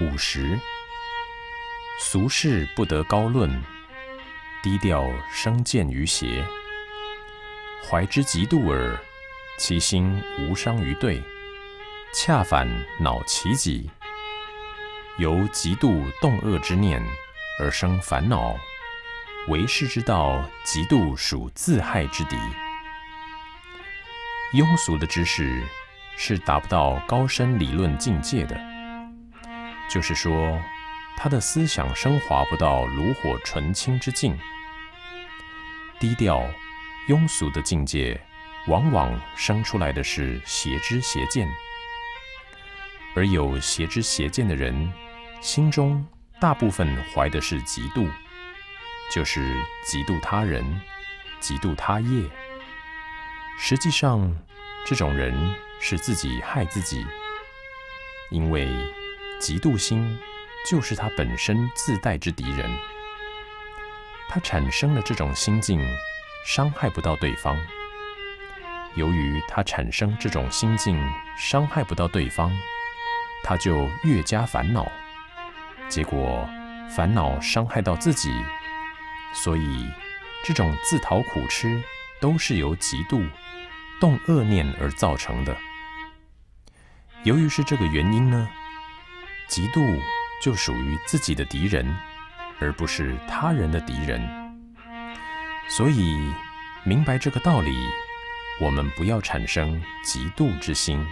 五十，俗世不得高论，低调生见于邪。怀之嫉妒耳，其心无伤于对，恰反恼其己。由嫉妒动恶之念而生烦恼，为世之道，嫉妒属自害之敌。庸俗的知识是达不到高深理论境界的。就是说，他的思想升华不到炉火纯青之境，低调、庸俗的境界，往往生出来的是邪知邪见。而有邪知邪见的人，心中大部分怀的是嫉妒，就是嫉妒他人，嫉妒他业。实际上，这种人是自己害自己，因为。嫉妒心就是他本身自带之敌人，他产生了这种心境，伤害不到对方。由于他产生这种心境，伤害不到对方，他就越加烦恼，结果烦恼伤害到自己，所以这种自讨苦吃都是由嫉妒动恶念而造成的。由于是这个原因呢？嫉妒就属于自己的敌人，而不是他人的敌人。所以，明白这个道理，我们不要产生嫉妒之心。